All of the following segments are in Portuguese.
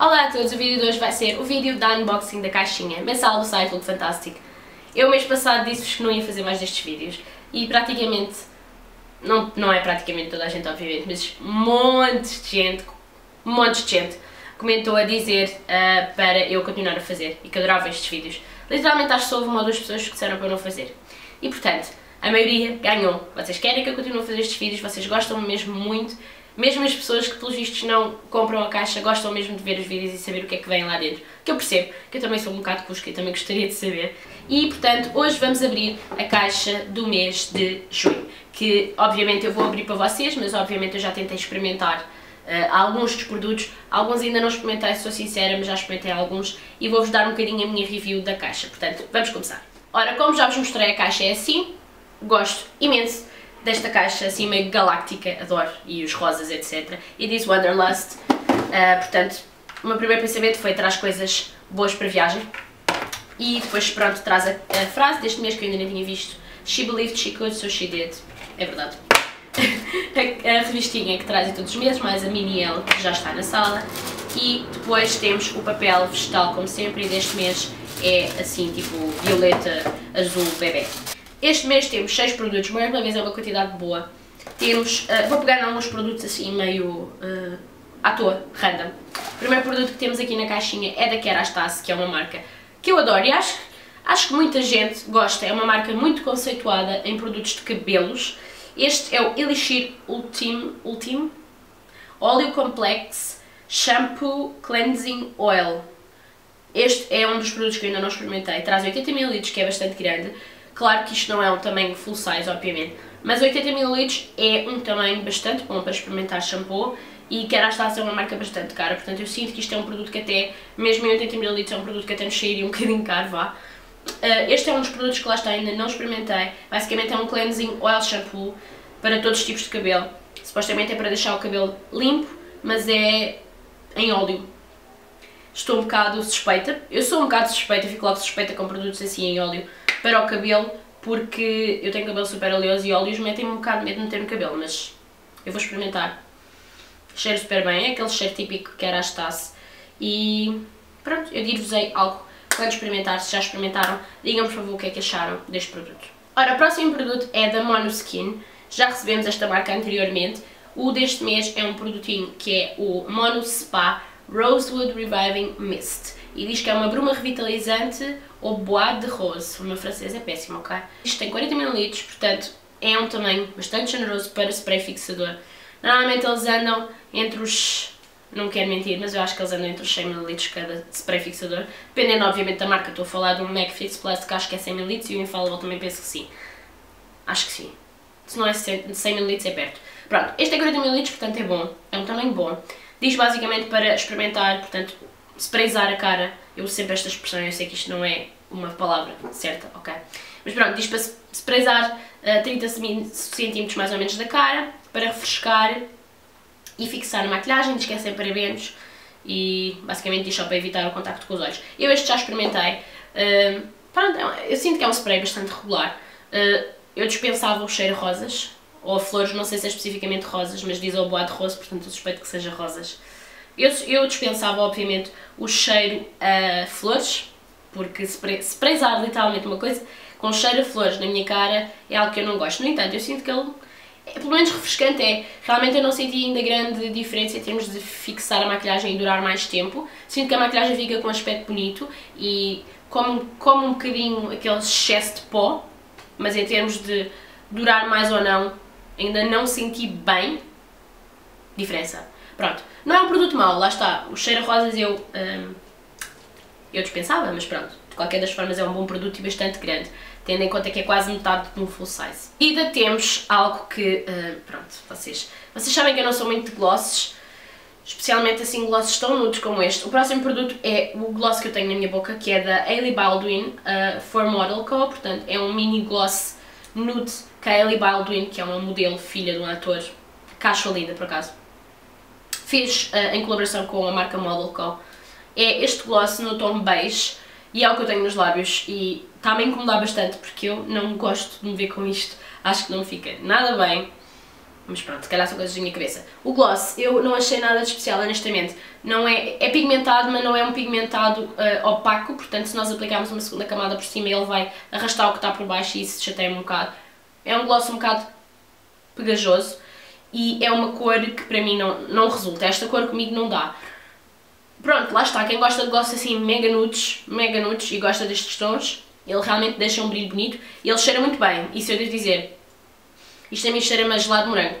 Olá a todos, o vídeo de hoje vai ser o vídeo da unboxing da caixinha mensal do site Look Fantastic. Eu mês passado disse-vos que não ia fazer mais destes vídeos e praticamente, não, não é praticamente toda a gente obviamente, mas montes de gente, montes de gente comentou a dizer uh, para eu continuar a fazer e que adorava estes vídeos. Literalmente acho que houve uma ou duas pessoas que disseram para eu não fazer. E portanto, a maioria ganhou. Vocês querem que eu continue a fazer estes vídeos, vocês gostam mesmo muito mesmo as pessoas que pelos vistos não compram a caixa gostam mesmo de ver os vídeos e saber o que é que vem lá dentro. Que eu percebo, que eu também sou um bocado cusca e também gostaria de saber. E portanto, hoje vamos abrir a caixa do mês de junho. Que obviamente eu vou abrir para vocês, mas obviamente eu já tentei experimentar uh, alguns dos produtos. Alguns ainda não experimentei, sou sincera, mas já experimentei alguns. E vou-vos dar um bocadinho a minha review da caixa. Portanto, vamos começar. Ora, como já vos mostrei, a caixa é assim. Gosto imenso desta caixa assim meio galáctica, adoro, e os rosas, etc. E diz Wanderlust, uh, portanto, o meu primeiro pensamento foi traz coisas boas para viagem. E depois, pronto, traz a, a frase deste mês que eu ainda nem tinha visto. She believed she could, so she did. É verdade. a, a, revistinha que trazem todos os meses, mais a mini L que já está na sala. E depois temos o papel vegetal, como sempre, e deste mês é assim, tipo violeta, azul, bebê. Este mês temos 6 produtos, mais uma vez é uma quantidade boa. Temos, uh, vou pegar alguns produtos assim meio uh, à toa, random. O primeiro produto que temos aqui na caixinha é da Kerastase, que é uma marca que eu adoro e acho, acho que muita gente gosta. É uma marca muito conceituada em produtos de cabelos. Este é o Elixir Ultim, Ultim Óleo Complex Shampoo Cleansing Oil. Este é um dos produtos que eu ainda não experimentei. Traz 80 ml, que é bastante grande. Claro que isto não é um tamanho full size, obviamente, mas 80ml é um tamanho bastante bom para experimentar shampoo e quer a ser uma marca bastante cara, portanto eu sinto que isto é um produto que até, mesmo em 80ml, é um produto que até me cheiria um bocadinho caro, vá. Uh, este é um dos produtos que lá está, ainda não experimentei, basicamente é um cleansing oil shampoo para todos os tipos de cabelo. Supostamente é para deixar o cabelo limpo, mas é em óleo. Estou um bocado suspeita, eu sou um bocado suspeita, fico logo suspeita com produtos assim em óleo, para o cabelo, porque eu tenho cabelo super oleoso e óleos metem-me um bocado de medo de meter no cabelo, mas eu vou experimentar. Cheiro super bem, é aquele cheiro típico que era a Stasse. E pronto, eu dir-vos-ei algo quando experimentar, se já experimentaram, digam-me por favor o que é que acharam deste produto. Ora, o próximo produto é da Monoskin, já recebemos esta marca anteriormente. O deste mês é um produtinho que é o Mono Spa Rosewood Reviving Mist e diz que é uma bruma revitalizante ou bois de rose. O meu francês é péssimo, ok? Isto tem 40 ml, portanto é um tamanho bastante generoso para spray fixador. Normalmente eles andam entre os... não quero mentir, mas eu acho que eles andam entre os 100 ml cada spray fixador. Dependendo, obviamente, da marca. Estou a falar de um MAC Fix Plastic, acho que é 100 ml e o Infallible também penso que sim. Acho que sim. Se não é 100 ml é perto. Pronto, este é 40 ml, portanto é bom. É um tamanho bom. Diz basicamente para experimentar, portanto, sprayzar a cara. Eu uso sempre esta expressão, eu sei que isto não é uma palavra certa, ok? Mas pronto, diz para sprayzar uh, 30 cm mais ou menos da cara, para refrescar e fixar a maquilhagem, diz que é sem parabenos e basicamente diz só para evitar o contacto com os olhos. Eu este já experimentei, uh, pronto, é eu sinto que é um spray bastante regular. Uh, eu dispensava o cheiro rosas, ou flores, não sei se é especificamente rosas, mas diz ao bois de rosa, portanto eu suspeito que seja rosas. Eu, eu dispensava, obviamente, o cheiro a flores, porque se prezar literalmente uma coisa com cheiro a flores na minha cara é algo que eu não gosto. No entanto, eu sinto que ele, é, pelo menos refrescante é. Realmente eu não senti ainda grande diferença em termos de fixar a maquilhagem e durar mais tempo. Sinto que a maquilhagem fica com um aspecto bonito e como, como um bocadinho aquele excesso de pó, mas em termos de durar mais ou não, ainda não senti bem diferença. Pronto, não é um produto mau, lá está, o cheiro a rosas eu, hum, eu dispensava, mas pronto, de qualquer das formas é um bom produto e bastante grande, tendo em conta que é quase metade de um full size. E ainda temos algo que, hum, pronto, vocês, vocês sabem que eu não sou muito de glosses, especialmente assim glosses tão nudes como este. O próximo produto é o gloss que eu tenho na minha boca, que é da Hailey Baldwin uh, For Model Co, portanto é um mini gloss nude Hailey Baldwin, que é uma modelo filha de um ator, que linda por acaso, fez uh, em colaboração com a marca Model Co. É este gloss no tom beige e é o que eu tenho nos lábios e está a incomodar bastante porque eu não gosto de me ver com isto, acho que não fica nada bem. Mas pronto, se calhar são coisas da minha cabeça. O gloss, eu não achei nada de especial, honestamente. Não é, é pigmentado, mas não é um pigmentado uh, opaco, portanto se nós aplicarmos uma segunda camada por cima ele vai arrastar o que está por baixo e isso chateia um bocado. É um gloss um bocado pegajoso e é uma cor que para mim não, não resulta. Esta cor comigo não dá. Pronto, lá está. Quem gosta de gloss assim mega nudes, mega nudes e gosta destes tons, ele realmente deixa um brilho bonito e ele cheira muito bem. Isso eu devo dizer. Isto a mim cheira-me gelado de morango.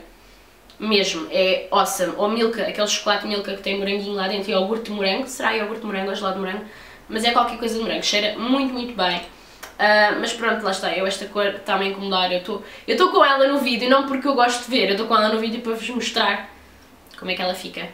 Mesmo, é awesome. Ou milka, aquele chocolate milka que tem moranguinho lá dentro e iogurte de morango. Será iogurte de morango ou gelado de morango? Mas é qualquer coisa de morango. Cheira muito, muito bem. Uh, mas pronto, lá está, eu esta cor está-me a incomodar, eu estou com ela no vídeo, não porque eu gosto de ver, eu estou com ela no vídeo para vos mostrar como é que ela fica.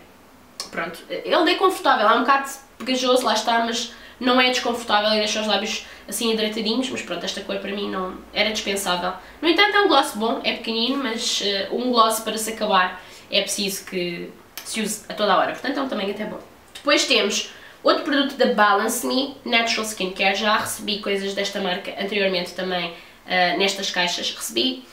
Pronto, ele é confortável, é um bocado pegajoso, lá está, mas não é desconfortável e deixa os lábios assim hidratadinhos, mas pronto, esta cor para mim não era dispensável. No entanto, é um gloss bom, é pequenino, mas uh, um gloss para se acabar é preciso que se use a toda a hora, portanto é um tamanho até bom. Depois temos outro produto da Balance Me, Natural Skincare, já recebi coisas desta marca anteriormente também uh, nestas caixas, recebi.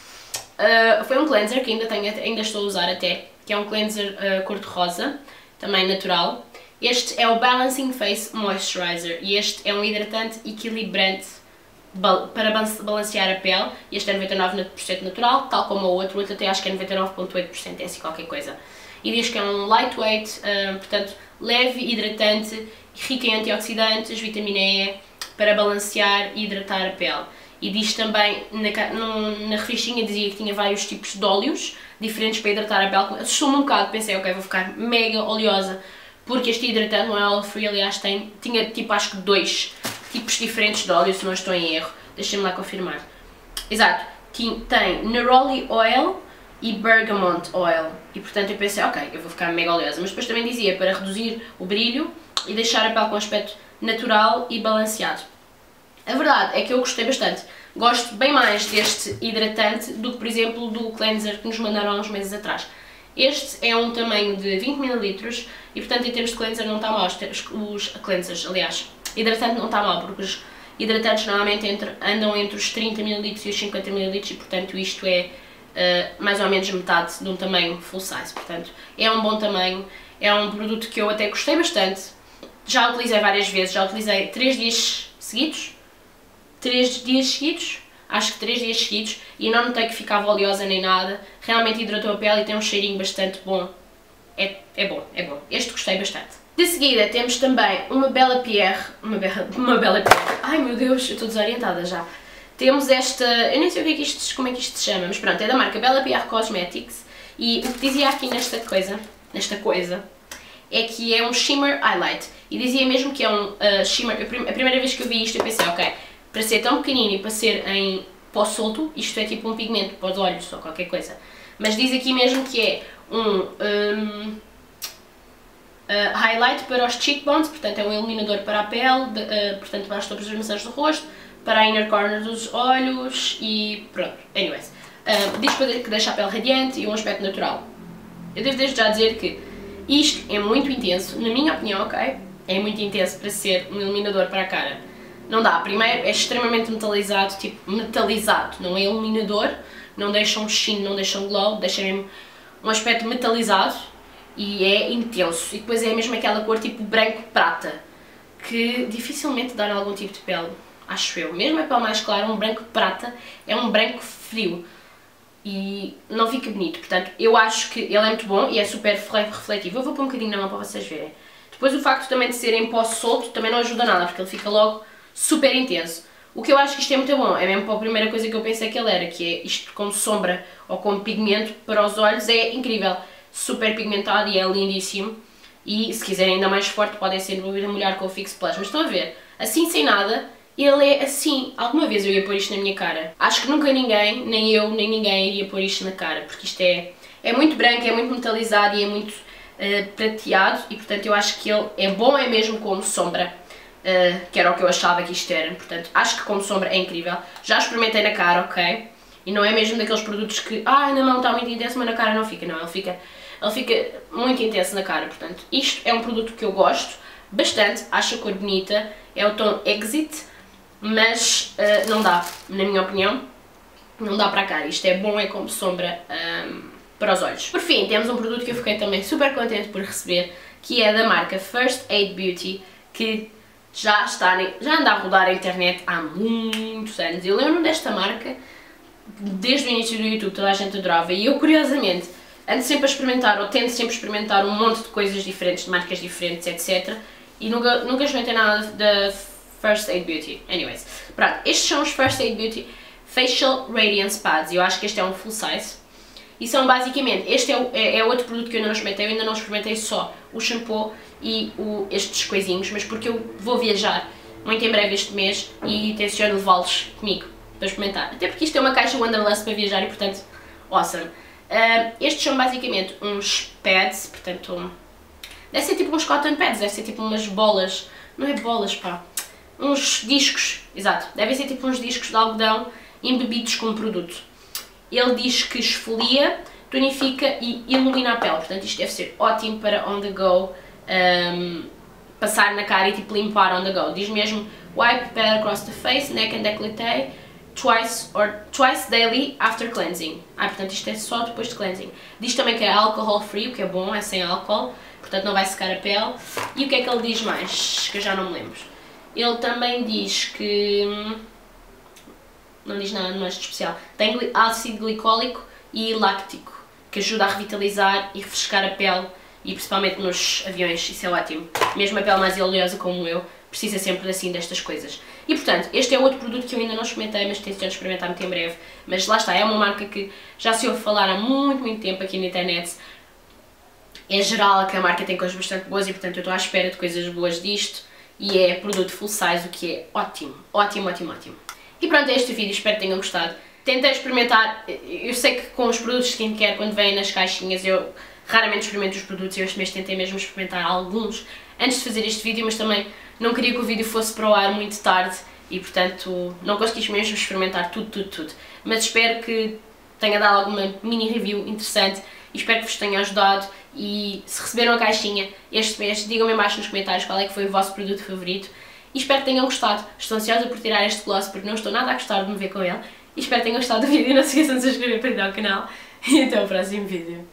Uh, foi um cleanser que ainda, tenho, ainda estou a usar até, que é um cleanser cor-de-rosa, também natural, este é o Balancing Face Moisturizer e este é um hidratante equilibrante para balancear a pele. Este é 99% natural, tal como o outro, o outro até acho que é 99,8%, é assim qualquer coisa. E diz que é um lightweight, uh, portanto leve, hidratante, rico em antioxidantes, vitamina E, para balancear e hidratar a pele. E diz também, na, na revistinha dizia que tinha vários tipos de óleos diferentes para hidratar a pele. Assustou-me um bocado, pensei, ok, vou ficar mega oleosa porque este hidratante, o Oil Free, aliás, tem, tinha tipo acho que dois tipos diferentes de óleo, se não estou em erro. Deixem-me lá confirmar. Exato, tem Neroli Oil e Bergamot Oil. E portanto eu pensei, ok, eu vou ficar mega oleosa. Mas depois também dizia para reduzir o brilho e deixar a pele com aspecto natural e balanceado. A verdade é que eu gostei bastante. Gosto bem mais deste hidratante do que, por exemplo, do cleanser que nos mandaram há uns meses atrás. Este é um tamanho de 20ml e portanto em termos de cleanser não está mal, os cleansers, aliás, hidratante não está mal, porque os hidratantes normalmente andam entre os 30ml e os 50ml e portanto isto é uh, mais ou menos metade de um tamanho full size, portanto é um bom tamanho, é um produto que eu até gostei bastante, já utilizei várias vezes, já utilizei 3 dias seguidos, 3 dias seguidos, acho que 3 dias seguidos, e não notei que ficava oleosa nem nada, realmente hidratou a pele e tem um cheirinho bastante bom, é, é bom, é bom, este gostei bastante. De seguida temos também uma Bela Pierre, uma Bela, uma Bela Pierre, ai meu Deus, eu estou desorientada já. Temos esta, eu nem sei o que é que isto, como é que isto se chama, mas pronto, é da marca Bella Pierre Cosmetics e o que dizia aqui nesta coisa, nesta coisa, é que é um shimmer highlight e dizia mesmo que é um uh, shimmer, a primeira vez que eu vi isto eu pensei, ok, para ser tão pequenino e para ser em pó solto, isto é tipo um pigmento para os olhos ou qualquer coisa. Mas diz aqui mesmo que é um, um uh, highlight para os cheekbones, portanto é um iluminador para a pele, de, uh, portanto para as maçãs do rosto, para a inner corner dos olhos e pronto, anyways. Uh, diz que deixa a pele radiante e um aspecto natural. Eu devo desde já dizer que isto é muito intenso, na minha opinião, ok? É muito intenso para ser um iluminador para a cara não dá. Primeiro, é extremamente metalizado, tipo, metalizado, não é iluminador, não deixa um sheen, não deixa um glow, deixa mesmo um aspecto metalizado e é intenso. E depois é mesmo aquela cor tipo branco-prata, que dificilmente dá em algum tipo de pele, acho eu. Mesmo a pele mais clara, um branco-prata é um branco frio e não fica bonito. Portanto, eu acho que ele é muito bom e é super refletivo. Eu vou pôr um bocadinho na mão para vocês verem. Depois o facto também de ser em pó solto também não ajuda nada, porque ele fica logo super intenso. O que eu acho que isto é muito bom, é mesmo para a primeira coisa que eu pensei que ele era, que é isto como sombra ou como pigmento para os olhos, é incrível. Super pigmentado e é lindíssimo. E se quiserem ainda mais forte podem ser dúvida molhar com o Fix Plus. Mas estão a ver, assim sem nada, ele é assim. Alguma vez eu ia pôr isto na minha cara. Acho que nunca ninguém, nem eu, nem ninguém iria pôr isto na cara, porque isto é, é muito branco, é muito metalizado e é muito uh, prateado e portanto eu acho que ele é bom é mesmo como sombra uh, que era o que eu achava que isto era, portanto, acho que como sombra é incrível. Já experimentei na cara, ok? E não é mesmo daqueles produtos que, ah, na mão está muito intenso, mas na cara não fica, não, ele fica, ele fica muito intenso na cara, portanto, isto é um produto que eu gosto bastante, acho a cor bonita, é o tom Exit, mas uh, não dá, na minha opinião, não dá para cara, isto é bom, é como sombra, um, para os olhos. Por fim, temos um produto que eu fiquei também super contente por receber, que é da marca First Aid Beauty, que já, está, já anda a rodar a internet há muitos anos. Eu lembro desta marca desde o início do YouTube, toda a gente adorava, e eu curiosamente ando sempre a experimentar, ou tento sempre experimentar um monte de coisas diferentes, de marcas diferentes, etc. E nunca, nunca experimentei nada da First Aid Beauty. Anyways, pronto, estes são os First Aid Beauty Facial Radiance Pads, eu acho que este é um full size. E são basicamente, este é, é, é, outro produto que eu ainda não experimentei, eu ainda não experimentei só o shampoo e o, estes coisinhos, mas porque eu vou viajar muito em breve este mês e tenciono levá-los comigo para experimentar. Até porque isto é uma caixa Wanderlust para viajar e portanto, awesome. Uh, estes são basicamente uns pads, portanto, um, deve ser tipo uns cotton pads, deve ser tipo umas bolas, não é bolas pá, uns discos, exato, devem ser tipo uns discos de algodão embebidos com um produto. Ele diz que esfolia, tonifica e ilumina a pele, portanto isto deve ser ótimo para on the go, um, passar na cara e tipo limpar on the go. Diz mesmo wipe pad across the face, neck and décolleté, twice or twice daily after cleansing. Ah, portanto isto é só depois de cleansing. Diz também que é alcohol free, o que é bom, é sem álcool, portanto não vai secar a pele. E o que é que ele diz mais? Que eu já não me lembro. Ele também diz que... Hum, não diz nada mais de especial. Tem ácido glicólico e láctico, que ajuda a revitalizar e refrescar a pele, e principalmente nos aviões, isso é ótimo. Mesmo a pele mais oleosa como eu, precisa sempre assim destas coisas. E portanto, este é outro produto que eu ainda não experimentei, mas tenho de experimentar muito em breve. Mas lá está, é uma marca que já se ouve falar há muito, muito tempo aqui na internet. É geral que a marca tem coisas bastante boas e portanto eu estou à espera de coisas boas disto. E é produto full size, o que é ótimo, ótimo, ótimo, ótimo. E pronto, é este vídeo, espero que tenham gostado. Tentei experimentar, eu sei que com os produtos de skincare, quando vêm nas caixinhas, eu raramente experimento os produtos, eu este mês tentei mesmo experimentar alguns antes de fazer este vídeo, mas também não queria que o vídeo fosse para o ar muito tarde e portanto não consegui mesmo experimentar tudo, tudo, tudo. Mas espero que tenha dado alguma mini review interessante espero que vos tenha ajudado e se receberam a caixinha este mês, digam-me abaixo nos comentários qual é que foi o vosso produto favorito e espero que tenham gostado. Estou ansiosa por tirar este gloss porque não estou nada a gostar de me ver com ele e espero que tenham gostado do vídeo. Não se esqueçam de se inscrever para o canal e até o próximo vídeo.